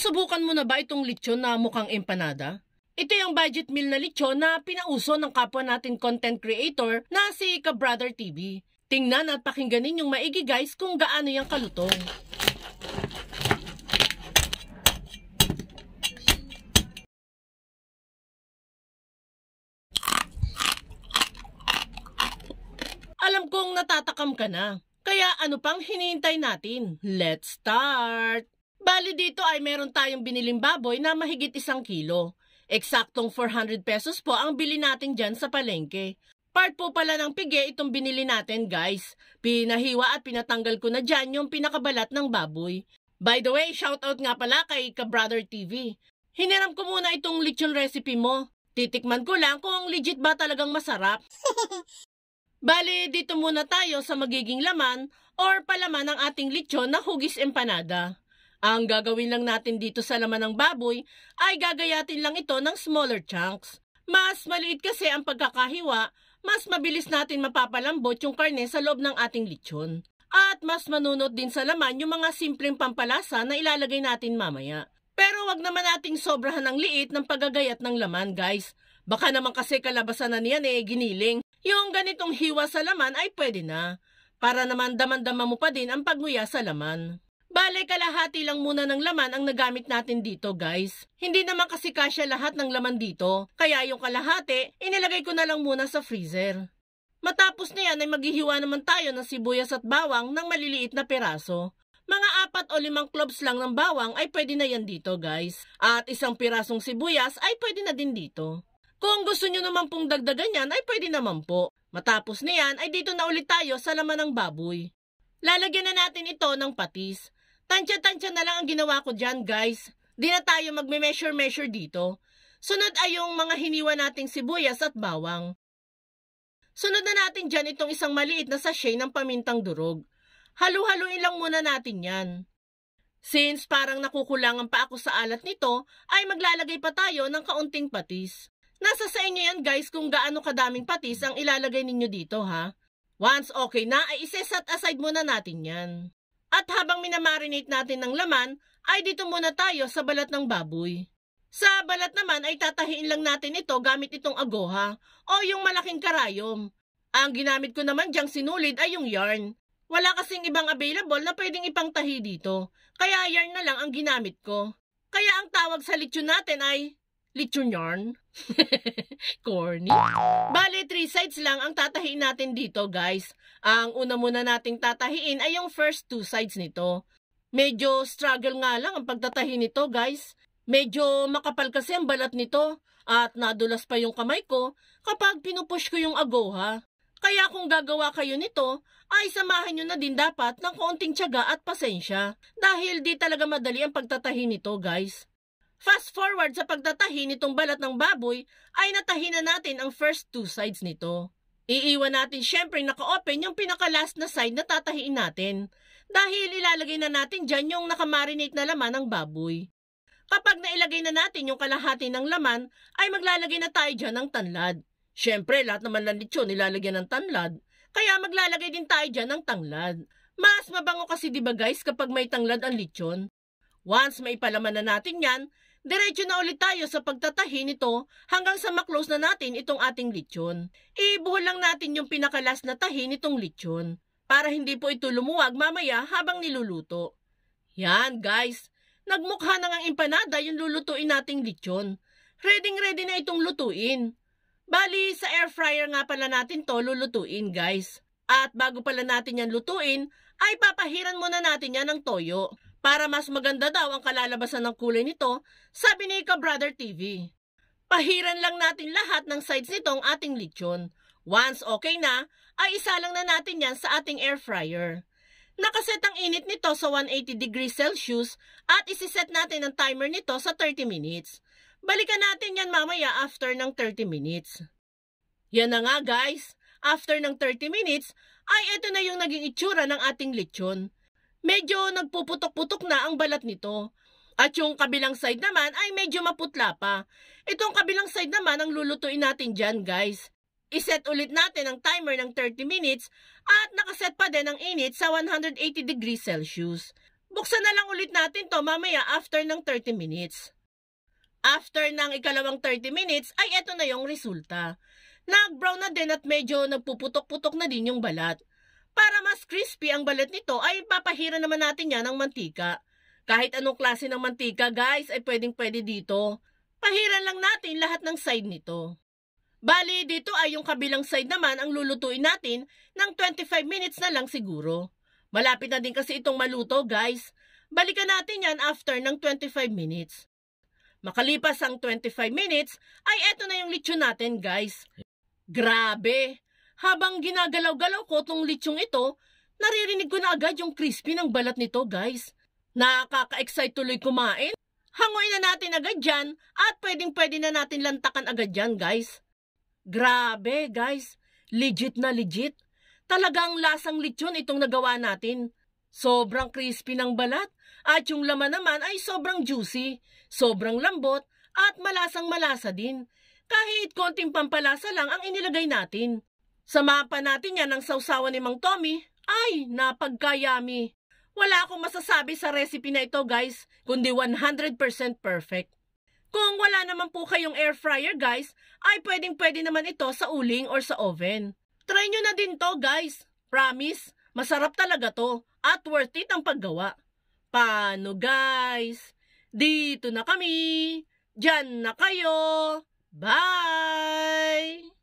Nasubukan mo na ba itong lechon na mukhang empanada? Ito yung budget meal na lechon na pinauso ng kapwa natin content creator na si Ka-Brother TV. Tingnan at pakinggan ninyong maigi guys kung gaano yung kalutong. Alam kong natatakam ka na. Kaya ano pang hinihintay natin? Let's start! Bali dito ay meron tayong biniling baboy na mahigit isang kilo. Eksaktong 400 pesos po ang bili natin dyan sa palengke. Part po pala ng pige itong binili natin guys. Pinahiwa at pinatanggal ko na dyan yung pinakabalat ng baboy. By the way, shoutout nga pala kay Ka-Brother TV. Hiniram ko muna itong lechon recipe mo. Titikman ko lang kung legit ba talagang masarap. Bali, dito muna tayo sa magiging laman or palaman ng ating lechon na hugis empanada. Ang gagawin lang natin dito sa laman ng baboy ay gagayatin lang ito ng smaller chunks. Mas maliit kasi ang pagkakahiwa, mas mabilis natin mapapalambot yung karne sa loob ng ating lechon. At mas manunot din sa laman yung mga simpleng pampalasa na ilalagay natin mamaya. Pero wag naman nating sobrahan ng liit ng paggagayat ng laman guys. Baka naman kasi kalabasan na niyan eh giniling. Yung ganitong hiwa sa laman ay pwede na. Para naman daman-dama mo pa din ang pagnguya sa laman. Bale, kalahati lang muna ng laman ang nagamit natin dito, guys. Hindi naman kasi kasya lahat ng laman dito, kaya yung kalahati, inilagay ko na lang muna sa freezer. Matapos na yan ay maghihiwa naman tayo ng sibuyas at bawang ng maliliit na piraso. Mga apat o limang cloves lang ng bawang ay pwede na yan dito, guys. At isang pirasong sibuyas ay pwede na din dito. Kung gusto nyo naman pong dagdagan yan, ay pwede naman po. Matapos na yan, ay dito na ulit tayo sa laman ng baboy. Lalagyan na natin ito ng patis. Tansya-tansya na lang ang ginawa ko dyan, guys. Di na tayo magme-measure-measure dito. Sunod ay yung mga hiniwa nating sibuyas at bawang. Sunod na natin dyan itong isang maliit na sachet ng pamintang durog. Halu-haluin lang muna natin yan. Since parang nakukulangan pa ako sa alat nito, ay maglalagay pa tayo ng kaunting patis. Nasa sa inyo yan guys kung gaano kadaming patis ang ilalagay ninyo dito ha. Once okay na ay iseset aside muna natin yan. At habang minamarinate natin ng laman, ay dito muna tayo sa balat ng baboy. Sa balat naman ay tatahiin lang natin ito gamit itong agoha o yung malaking karayom. Ang ginamit ko naman diyang sinulid ay yung yarn. Wala kasing ibang available na pwedeng ipangtahi dito, kaya yarn na lang ang ginamit ko. Kaya ang tawag sa lechon natin ay Lechon yarn? Corny. Bale, three sides lang ang tatahiin natin dito, guys. Ang una muna nating tatahiin ay yung first two sides nito. Medyo struggle nga lang ang pagtatahi nito, guys. Medyo makapal kasi ang balat nito at nadulas pa yung kamay ko kapag pinupush ko yung agoha. Kaya kung gagawa kayo nito, ay samahan nyo na din dapat ng konting tiyaga at pasensya dahil di talaga madali ang pagtatahi nito, guys. Fast forward sa pagtatahi nitong balat ng baboy ay natahi na natin ang first two sides nito. Iiwan natin syempre naka-open yung pinaka-last na side na tatahiin natin dahil ilalagay na natin dyan yung nakamarinate na laman ng baboy. Kapag nailagay na natin yung kalahati ng laman ay maglalagay na tayo dyan ng tanlad. Syempre lahat naman ng lechon nilalagyan ng tanlad kaya maglalagay din tayo dyan ng tanglad. Mas mabango kasi di ba guys kapag may tanglad ang lechon? Once may palaman na natin yan, Diretso na ulit tayo sa pagtatahi nito hanggang sa maklose na natin itong ating lechon. Ibuhol lang natin yung pinakalas na tahi nitong lechon para hindi po ito lumuwag mamaya habang niluluto. Yan guys, nagmukha na ng empanada yung lulutuin nating lechon. Ready ready na itong lutuin. Bali, sa air fryer nga pala natin to lulutuin guys. At bago pala natin yan lutuin, ay papahiran muna natin yan ng toyo. Para mas maganda daw ang kalalabasan ng kulay nito, sabi ni Ka Brother TV. Pahiran lang natin lahat ng sides nitong ating lechon. Once okay na, ay isa lang na natin yan sa ating air fryer. Nakaset ang init nito sa 180 degrees Celsius at isiset natin ang timer nito sa 30 minutes. Balikan natin yan mamaya after ng 30 minutes. Yan na nga guys, after ng 30 minutes ay ito na yung naging itsura ng ating lechon medyo nagpuputok-putok na ang balat nito. At yung kabilang side naman ay medyo maputla pa. Itong kabilang side naman ang lulutuin natin dyan guys. Iset ulit natin ang timer ng 30 minutes at nakaset pa din ang init sa 180 degrees Celsius. Buksan na lang ulit natin to mamaya after ng 30 minutes. After ng ikalawang 30 minutes ay eto na yung resulta. Nag-brown na din at medyo nagpuputok-putok na din yung balat. Para crispy ang balat nito ay papahira naman natin yan ng mantika. Kahit anong klase ng mantika guys ay pwedeng pwede dito. Pahiran lang natin lahat ng side nito. Bali, dito ay yung kabilang side naman ang lulutuin natin ng 25 minutes na lang siguro. Malapit na din kasi itong maluto, guys. Balikan natin yan after ng 25 minutes. Makalipas ang 25 minutes, ay eto na yung lechon natin, guys. Grabe! Habang ginagalaw-galaw ko tong lechong ito, naririnig ko na agad yung crispy ng balat nito, guys. Nakaka-excite tuloy kumain. Hangoy na natin agad dyan at pwedeng-pwede na natin lantakan agad dyan, guys. Grabe, guys. Legit na legit. Talagang lasang lechon itong nagawa natin. Sobrang crispy ng balat at yung laman naman ay sobrang juicy, sobrang lambot at malasang malasa din. Kahit konting pampalasa lang ang inilagay natin. Sa mapa natin yan ng sausawan ni Mang Tommy, ay napagkayami. Wala akong masasabi sa recipe na ito guys, kundi 100% perfect. Kung wala naman po kayong air fryer guys, ay pwedeng pwede naman ito sa uling or sa oven. Try nyo na din to guys. Promise, masarap talaga to at worth it ang paggawa. Paano guys? Dito na kami. Diyan na kayo. Bye!